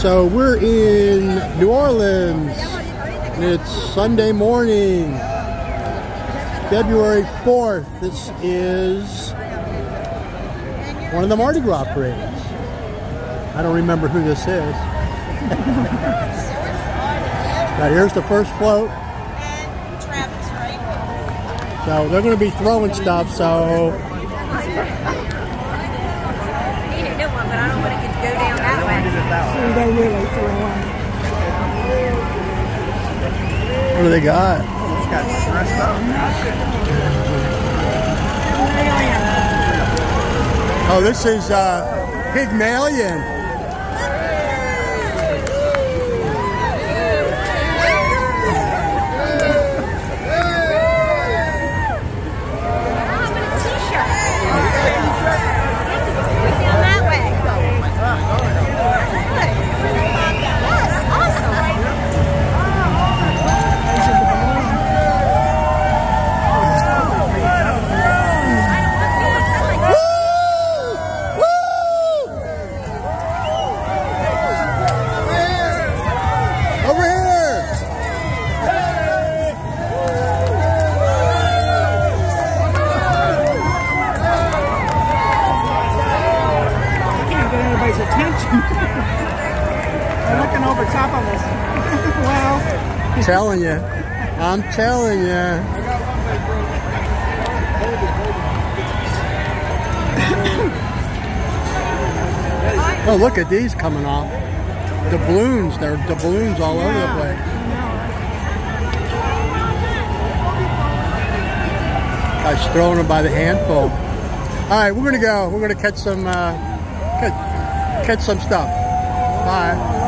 So we're in New Orleans. It's Sunday morning, February 4th. This is one of the Mardi Gras parades. I don't remember who this is. but here's the first float. And Travis, right? So they're going to be throwing stuff. So Need a new one, but I don't want it to go down that way. So they really throw one. what do they got? Oh, this is uh, Pygmalion. Top of us. well, telling you. I'm telling you. oh, look at these coming off. Doubloons. They're doubloons all over the place. Guys throwing them by the handful. All right, we're gonna go. We're gonna catch some, uh, catch, catch some stuff. Bye.